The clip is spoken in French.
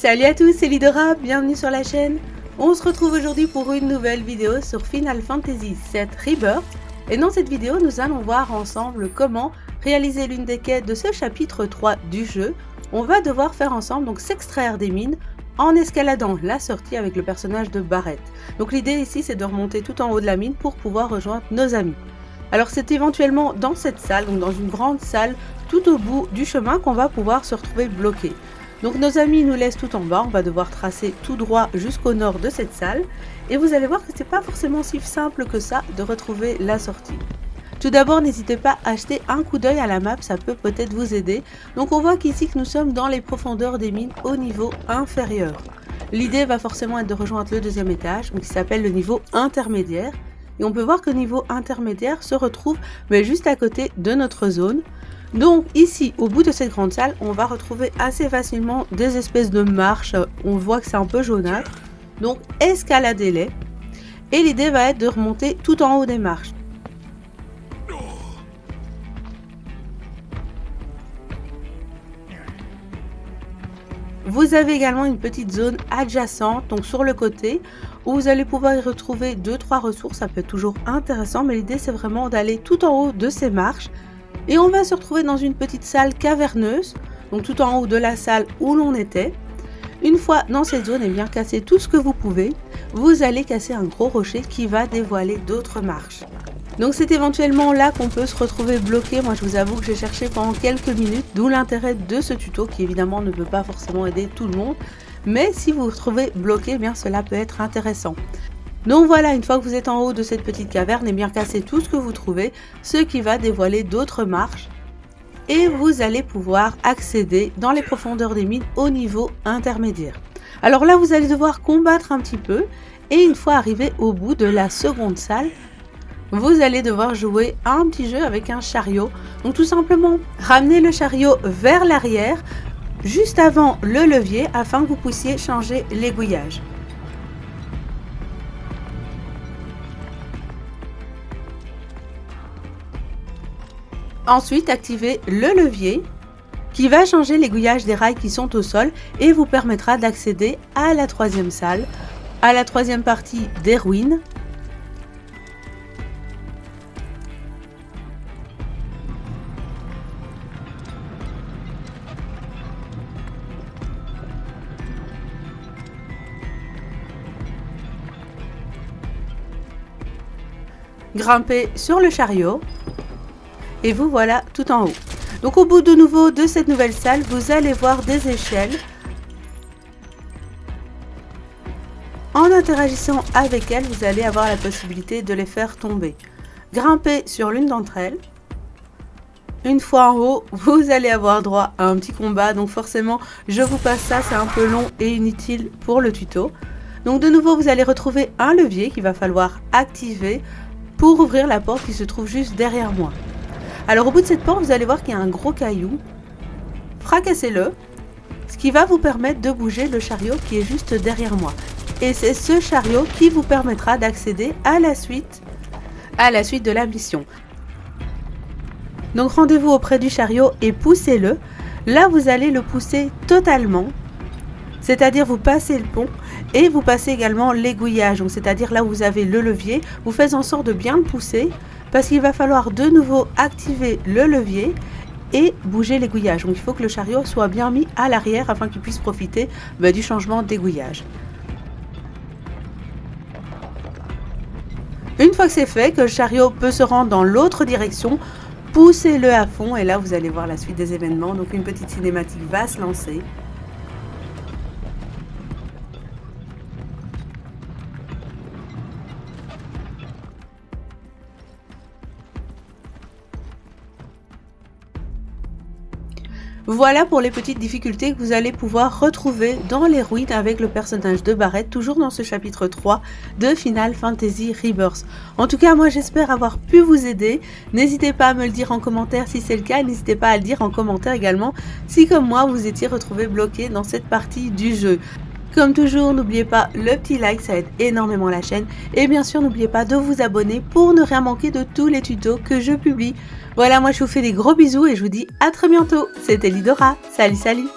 Salut à tous, c'est Lidora, bienvenue sur la chaîne. On se retrouve aujourd'hui pour une nouvelle vidéo sur Final Fantasy VII Rebirth. Et dans cette vidéo, nous allons voir ensemble comment réaliser l'une des quêtes de ce chapitre 3 du jeu. On va devoir faire ensemble donc s'extraire des mines en escaladant la sortie avec le personnage de Barrett. Donc l'idée ici c'est de remonter tout en haut de la mine pour pouvoir rejoindre nos amis. Alors c'est éventuellement dans cette salle, donc dans une grande salle tout au bout du chemin qu'on va pouvoir se retrouver bloqué. Donc nos amis nous laissent tout en bas, on va devoir tracer tout droit jusqu'au nord de cette salle. Et vous allez voir que c'est pas forcément si simple que ça de retrouver la sortie. Tout d'abord, n'hésitez pas à jeter un coup d'œil à la map, ça peut peut-être vous aider. Donc on voit qu'ici que nous sommes dans les profondeurs des mines au niveau inférieur. L'idée va forcément être de rejoindre le deuxième étage, qui s'appelle le niveau intermédiaire. Et on peut voir que le niveau intermédiaire se retrouve mais juste à côté de notre zone. Donc ici, au bout de cette grande salle, on va retrouver assez facilement des espèces de marches. On voit que c'est un peu jaunâtre. Donc escaladez-les. Et l'idée va être de remonter tout en haut des marches. Vous avez également une petite zone adjacente, donc sur le côté, où vous allez pouvoir y retrouver 2-3 ressources. Ça peut être toujours intéressant, mais l'idée c'est vraiment d'aller tout en haut de ces marches et on va se retrouver dans une petite salle caverneuse, donc tout en haut de la salle où l'on était. Une fois dans cette zone, et eh bien casser tout ce que vous pouvez, vous allez casser un gros rocher qui va dévoiler d'autres marches. Donc c'est éventuellement là qu'on peut se retrouver bloqué. Moi je vous avoue que j'ai cherché pendant quelques minutes, d'où l'intérêt de ce tuto qui évidemment ne peut pas forcément aider tout le monde. Mais si vous vous retrouvez bloqué, eh bien cela peut être intéressant. Donc voilà, une fois que vous êtes en haut de cette petite caverne, et eh bien cassez tout ce que vous trouvez, ce qui va dévoiler d'autres marches. Et vous allez pouvoir accéder dans les profondeurs des mines au niveau intermédiaire. Alors là, vous allez devoir combattre un petit peu. Et une fois arrivé au bout de la seconde salle, vous allez devoir jouer un petit jeu avec un chariot. Donc tout simplement, ramener le chariot vers l'arrière, juste avant le levier, afin que vous puissiez changer l'aiguillage. Ensuite, activez le levier qui va changer l'aiguillage des rails qui sont au sol et vous permettra d'accéder à la troisième salle, à la troisième partie des ruines. Grimper sur le chariot et vous voilà tout en haut. Donc au bout de nouveau de cette nouvelle salle, vous allez voir des échelles. En interagissant avec elles, vous allez avoir la possibilité de les faire tomber. Grimpez sur l'une d'entre elles. Une fois en haut, vous allez avoir droit à un petit combat. Donc forcément, je vous passe ça, c'est un peu long et inutile pour le tuto. Donc de nouveau, vous allez retrouver un levier qu'il va falloir activer pour ouvrir la porte qui se trouve juste derrière moi. Alors au bout de cette porte, vous allez voir qu'il y a un gros caillou. Fracassez-le, ce qui va vous permettre de bouger le chariot qui est juste derrière moi. Et c'est ce chariot qui vous permettra d'accéder à la suite à la suite de la mission. Donc rendez-vous auprès du chariot et poussez-le. Là, vous allez le pousser totalement. C'est-à-dire vous passez le pont et vous passez également l'aiguillage. C'est-à-dire là où vous avez le levier, vous faites en sorte de bien le pousser parce qu'il va falloir de nouveau activer le levier et bouger l'aiguillage. Donc il faut que le chariot soit bien mis à l'arrière afin qu'il puisse profiter bah, du changement d'aiguillage. Une fois que c'est fait, que le chariot peut se rendre dans l'autre direction, poussez-le à fond et là vous allez voir la suite des événements. Donc une petite cinématique va se lancer. Voilà pour les petites difficultés que vous allez pouvoir retrouver dans les ruines avec le personnage de Barrett, toujours dans ce chapitre 3 de Final Fantasy Rebirth. En tout cas, moi j'espère avoir pu vous aider. N'hésitez pas à me le dire en commentaire si c'est le cas, n'hésitez pas à le dire en commentaire également si comme moi vous étiez retrouvé bloqué dans cette partie du jeu. Comme toujours, n'oubliez pas le petit like, ça aide énormément la chaîne. Et bien sûr, n'oubliez pas de vous abonner pour ne rien manquer de tous les tutos que je publie. Voilà, moi je vous fais des gros bisous et je vous dis à très bientôt. C'était Lidora. Salut, salut